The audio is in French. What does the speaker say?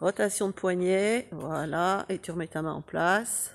Rotation de poignet, voilà, et tu remets ta main en place.